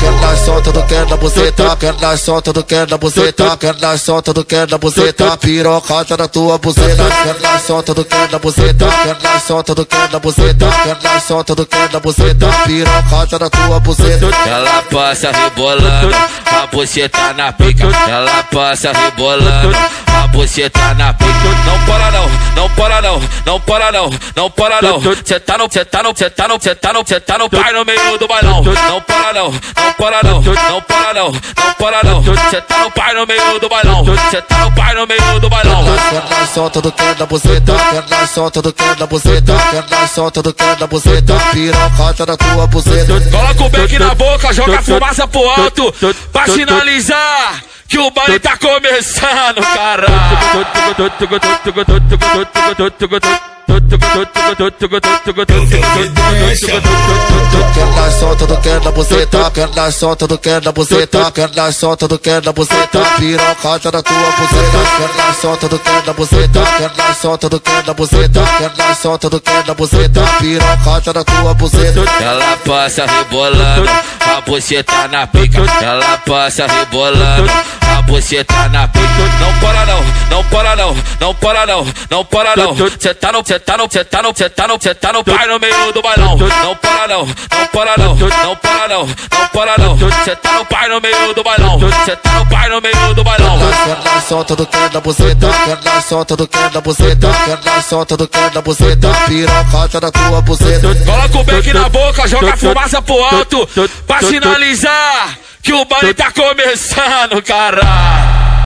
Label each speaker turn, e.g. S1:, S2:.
S1: Quer dar solta do quer da buceta, quer dar solta do quer da buceta, quer dar solta do quer da buceta, pirocada na tua buceta, quer dar solta do quer da buceta, quer dar solta do quer da buceta, quer dar solta do quer da buceta, pirocada na tua buceta.
S2: Ela passa rebolando, a buceta na pica. Ela passa rebolando, a buceta na pica. Não para não, não para não, não para não, não para não. Cê tá no, cê tá no, cê tá no, cê tá no, cê tá no, pai no meio do bailão. Não para não, não para não, não para não, não para não. Cê tá no pai no meio do bailão. Cê tá no pai no meio do bailão.
S1: Dar solta do quer da buceta, dar solta do quer da buceta, dar solta do quer da buceta, pirocada na tua buceta.
S2: Coloca o beck na boca, joga fumaça pro alto. Pra sinalizar que o baile tá começando, caralho.
S1: Quer dar solta do quer da buceta, quer dar solta do quer da buceta, quer dar solta do quer da buceta, pirocada na tua buceta. Quer dar solta do quer da buceta, quer dar solta do quer da buceta, quer dar solta do quer da buceta, pirocada na tua buceta.
S2: Ela passa rebolando, a buceta na pica. Ela passa rebolando, a buceta na pica. Não para não, não para não, não para não, não para não. Cê tá no, cê tá no, cê tá no, cê tá no, cê tá no pai no meio do bailão. Não para não, não para não, não para não, não para não. Cê tá no pai no meio do bailão. Cê tá no pai no meio do bailão.
S1: Quer dar solta do quer da buceta, quer dar solta do quer da buceta, quer dar solta do quer da buceta, pirocada na tua buceta.
S2: Coloca o beck na boca, joga a fumaça pro alto. Pra sinalizar que o baile tá começando, caralho.